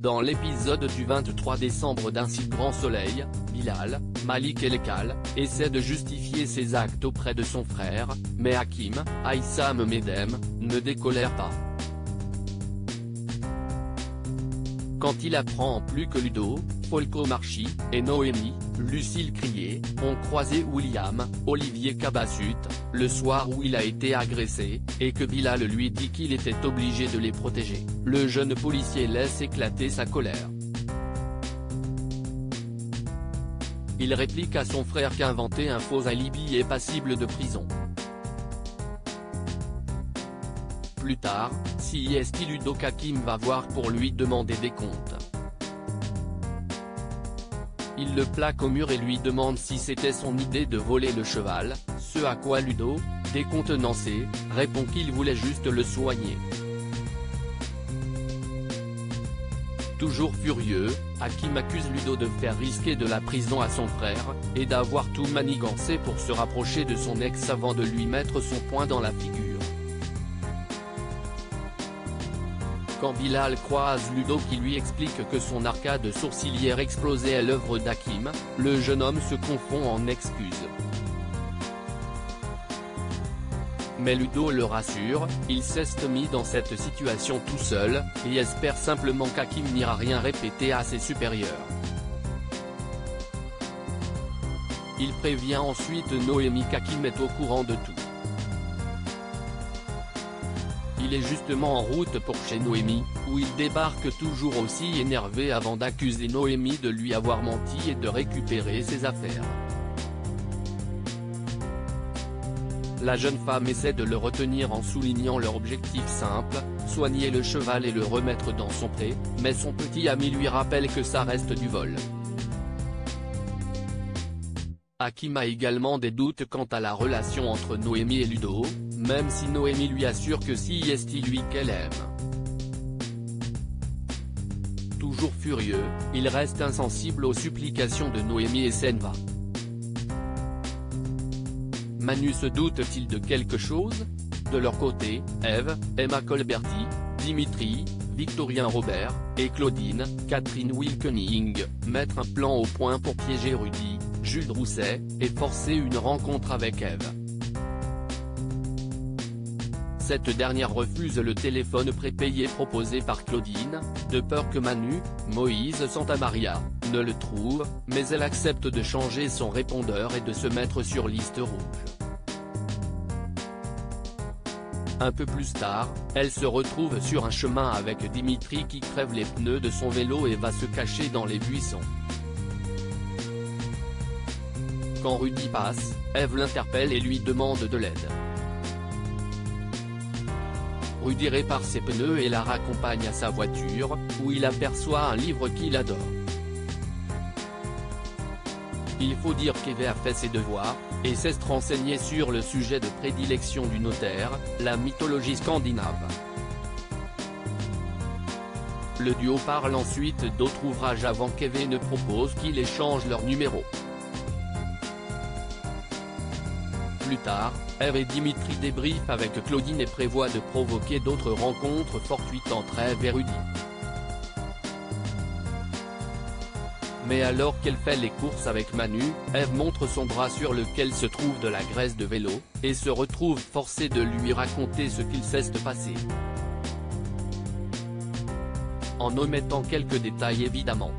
Dans l'épisode du 23 décembre d'un site Grand Soleil, Bilal, Malik Elkal, essaie de justifier ses actes auprès de son frère, mais Hakim, Aïssam Medem, ne décolère pas. Quand il apprend plus que Ludo, Folco Marchi, et Noémie, Lucille Crier, ont croisé William, Olivier Cabassut, le soir où il a été agressé, et que Bilal lui dit qu'il était obligé de les protéger, le jeune policier laisse éclater sa colère. Il réplique à son frère qu'inventer un faux alibi est passible de prison. Plus tard, si est Ludo Kakim va voir pour lui demander des comptes. Il le plaque au mur et lui demande si c'était son idée de voler le cheval, ce à quoi Ludo, décontenancé, répond qu'il voulait juste le soigner. Toujours furieux, Hakim accuse Ludo de faire risquer de la prison à son frère, et d'avoir tout manigancé pour se rapprocher de son ex avant de lui mettre son poing dans la figure. Quand Bilal croise Ludo qui lui explique que son arcade sourcilière explosée est l'œuvre d'Hakim, le jeune homme se confond en excuses. Mais Ludo le rassure, il s'est mis dans cette situation tout seul, et espère simplement qu'Hakim n'ira rien répéter à ses supérieurs. Il prévient ensuite Noémie qu'Hakim est au courant de tout. Il est justement en route pour chez Noémie, où il débarque toujours aussi énervé avant d'accuser Noémie de lui avoir menti et de récupérer ses affaires. La jeune femme essaie de le retenir en soulignant leur objectif simple, soigner le cheval et le remettre dans son pré, mais son petit ami lui rappelle que ça reste du vol. Hakim a également des doutes quant à la relation entre Noémie et Ludo, même si Noémie lui assure que si est lui qu'elle aime. Toujours furieux, il reste insensible aux supplications de Noémie et Senva. Manu se doute-t-il de quelque chose? De leur côté, Eve, Emma Colberti, Dimitri, Victorien Robert, et Claudine, Catherine Wilkening, mettent un plan au point pour piéger Rudy, Jules Rousset, et forcer une rencontre avec Eve. Cette dernière refuse le téléphone prépayé proposé par Claudine, de peur que Manu, Moïse Santamaria, ne le trouve, mais elle accepte de changer son répondeur et de se mettre sur liste rouge. Un peu plus tard, elle se retrouve sur un chemin avec Dimitri qui crève les pneus de son vélo et va se cacher dans les buissons. Quand Rudy passe, Eve l'interpelle et lui demande de l'aide. Rudy répare ses pneus et la raccompagne à sa voiture, où il aperçoit un livre qu'il adore. Il faut dire qu'Eve a fait ses devoirs, et s'est renseigné sur le sujet de prédilection du notaire, la mythologie scandinave. Le duo parle ensuite d'autres ouvrages avant qu'Eve ne propose qu'il échange leur numéro. Plus tard, Eve et Dimitri débriefent avec Claudine et prévoient de provoquer d'autres rencontres fortuites entre Eve et Rudy. Mais alors qu'elle fait les courses avec Manu, Eve montre son bras sur lequel se trouve de la graisse de vélo, et se retrouve forcée de lui raconter ce qu'il s'est passé. En omettant quelques détails évidemment.